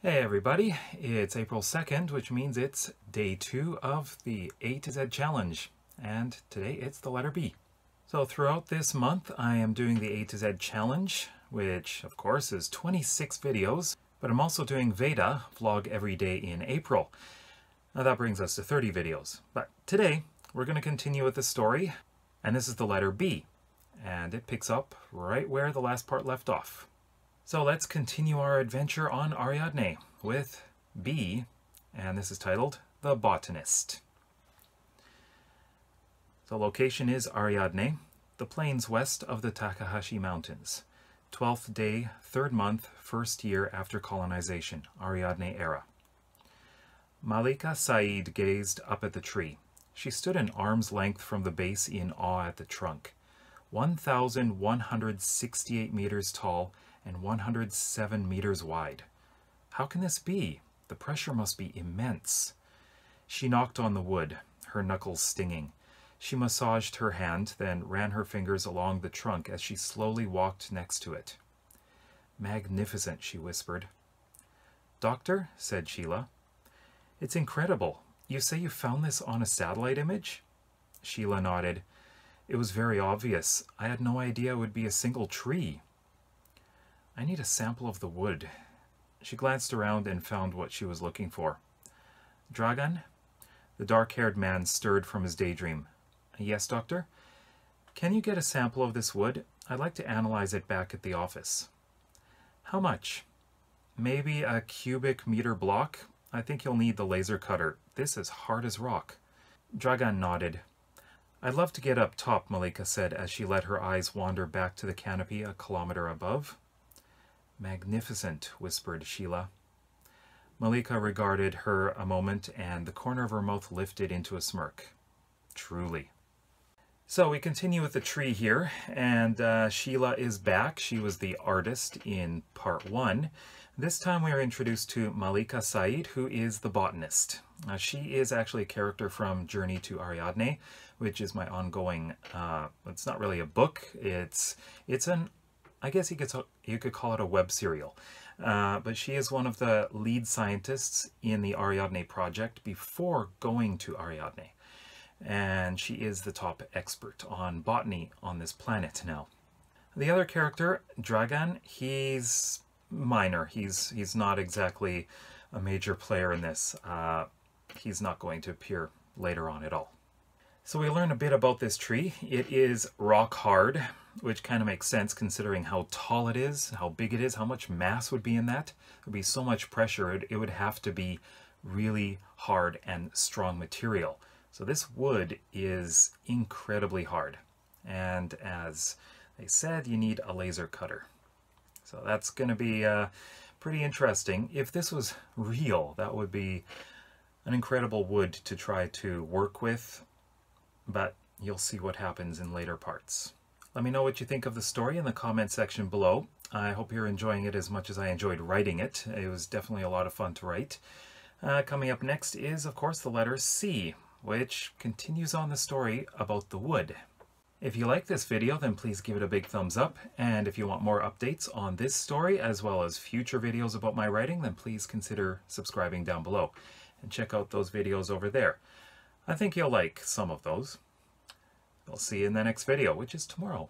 Hey everybody, it's April 2nd, which means it's day two of the A to Z challenge, and today it's the letter B. So throughout this month, I am doing the A to Z challenge, which of course is 26 videos, but I'm also doing Veda, vlog every day in April. Now that brings us to 30 videos, but today we're going to continue with the story, and this is the letter B, and it picks up right where the last part left off. So let's continue our adventure on Ariadne with B, and this is titled The Botanist. The location is Ariadne, the plains west of the Takahashi Mountains. 12th day, 3rd month, 1st year after colonization, Ariadne era. Malika Said gazed up at the tree. She stood an arm's length from the base in awe at the trunk. 1,168 meters tall and 107 meters wide. How can this be? The pressure must be immense. She knocked on the wood, her knuckles stinging. She massaged her hand, then ran her fingers along the trunk as she slowly walked next to it. Magnificent, she whispered. Doctor, said Sheila. It's incredible. You say you found this on a satellite image? Sheila nodded. It was very obvious. I had no idea it would be a single tree. I need a sample of the wood. She glanced around and found what she was looking for. Dragan? The dark-haired man stirred from his daydream. Yes, doctor? Can you get a sample of this wood? I'd like to analyze it back at the office. How much? Maybe a cubic meter block? I think you'll need the laser cutter. This is hard as rock. Dragan nodded. I'd love to get up top, Malika said as she let her eyes wander back to the canopy a kilometer above. Magnificent, whispered Sheila. Malika regarded her a moment and the corner of her mouth lifted into a smirk. Truly. So we continue with the tree here, and uh, Sheila is back. She was the artist in part one. This time we are introduced to Malika Said, who is the botanist. Uh, she is actually a character from Journey to Ariadne, which is my ongoing, uh, it's not really a book, it's, it's an I guess you could, you could call it a web serial. Uh, but she is one of the lead scientists in the Ariadne project before going to Ariadne. And she is the top expert on botany on this planet now. The other character, Dragan, he's minor. He's, he's not exactly a major player in this. Uh, he's not going to appear later on at all. So we learn a bit about this tree. It is rock hard which kind of makes sense considering how tall it is, how big it is, how much mass would be in that. There would be so much pressure, it, it would have to be really hard and strong material. So this wood is incredibly hard. And as they said, you need a laser cutter. So that's going to be uh, pretty interesting. If this was real, that would be an incredible wood to try to work with, but you'll see what happens in later parts. Let me know what you think of the story in the comment section below. I hope you're enjoying it as much as I enjoyed writing it. It was definitely a lot of fun to write. Uh, coming up next is, of course, the letter C, which continues on the story about the wood. If you like this video, then please give it a big thumbs up. And if you want more updates on this story, as well as future videos about my writing, then please consider subscribing down below. And check out those videos over there. I think you'll like some of those. I'll see you in the next video, which is tomorrow.